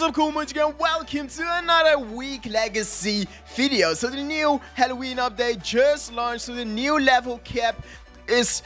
What's up cool much again welcome to another Weak Legacy video. So the new halloween update just launched so the new level cap is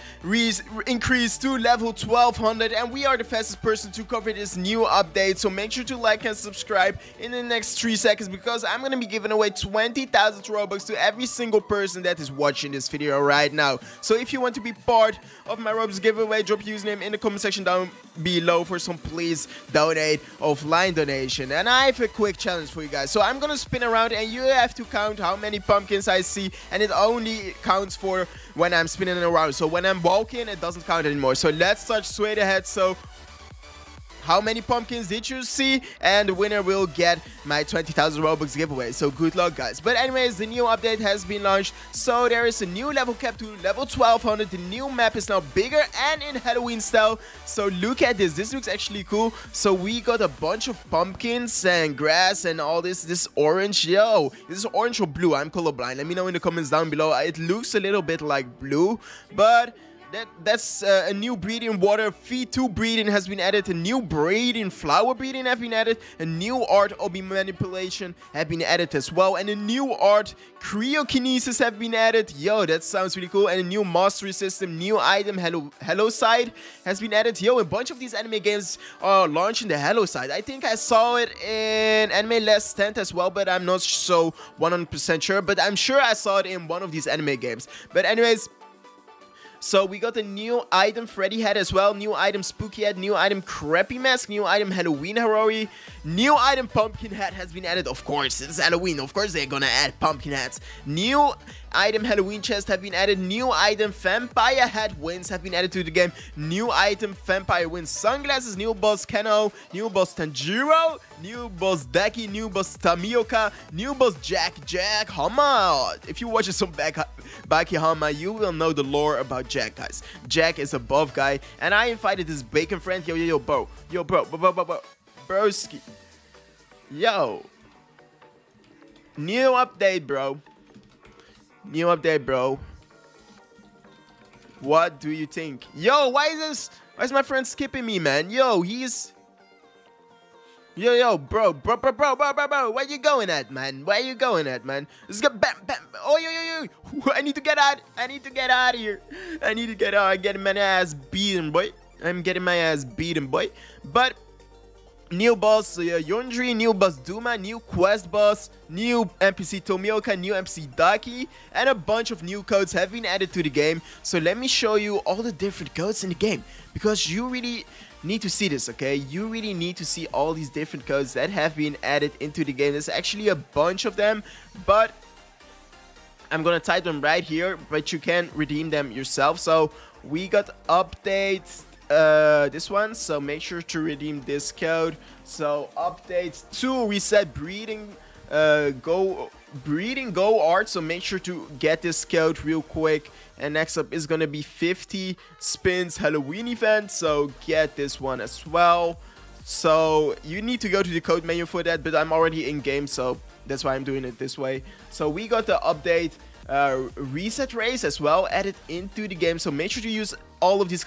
increased to level 1200 and we are the fastest person to cover this new update. So make sure to like and subscribe in the next three seconds because i'm gonna be giving away 20,000 robux to every single person that is watching this video right now. So if you want to be part of my robux giveaway drop your username in the comment section down below for some please donate offline donation and i have a quick challenge for you guys so i'm gonna spin around and you have to count how many pumpkins i see and it only counts for when i'm spinning around so when I'm walking, it doesn't count anymore. So let's start straight ahead. So how many pumpkins did you see? And the winner will get my 20,000 robux giveaway. So good luck guys. But anyways the new update has been launched. So there is a new level cap to level 1200 the new map is now bigger and in halloween style. So look at this. This looks actually cool. So we got a bunch of pumpkins and grass and all this. This orange yo this is orange or blue? I'm colorblind. Let me know in the comments down below. It looks a little bit like blue but that that's uh, a new breathing water. Feed 2 breathing has been added. A new breathing flower breathing have been added. A new art obi manipulation have been added as well. And a new art cryokinesis have been added. Yo that sounds really cool. And a new mastery system new item hello hello side has been added. Yo a bunch of these anime games are launching the hello side. I think i saw it in anime last stand as well but i'm not so 100 percent sure. But i'm sure i saw it in one of these anime games. But anyways so we got a new item Freddy head as well, new item Spooky head, new item Crappy mask, new item Halloween Haori, new item Pumpkin hat has been added. Of course, it's Halloween. Of course they're gonna add pumpkin hats. New item Halloween chest have been added. New item Vampire Hat wins have been added to the game. New item Vampire wins sunglasses. New boss Keno. New boss Tanjiro. New boss Daki. New boss Tomioka. New boss Jack. Jack Hanma. If you watch some back Baki Hanma, you will know the lore about Jack, guys. Jack is a buff guy, and I invited this bacon friend. Yo, yo, yo, bro. Yo, bro. Bro, bro, bro, bro. Broski. Yo. New update, bro. New update, bro. What do you think? Yo, why is this? Why is my friend skipping me, man? Yo, he's... Yo, yo, bro, bro, bro, bro, bro, bro, bro, where you going at, man? Where you going at, man? Let's go, bam, bam, oh, yo, yo, yo, I need to get out, I need to get out of here. I need to get out, I'm getting my ass beaten, boy. I'm getting my ass beaten, boy. But new boss uh, Yundry, new boss Duma, new quest boss, new NPC Tomioka, new NPC Daki, and a bunch of new codes have been added to the game. So let me show you all the different codes in the game because you really need to see this, okay? You really need to see all these different codes that have been added into the game. There's actually a bunch of them, but I'm gonna type them right here, but you can redeem them yourself. So we got updates uh, this one so make sure to redeem this code. So updates to reset breathing uh, go breathing go art so make sure to get this code real quick. And next up is gonna be 50 spins halloween event so get this one as well. So you need to go to the code menu for that but i'm already in game so that's why i'm doing it this way. So we got the update uh, reset race as well added into the game so make sure to use all of these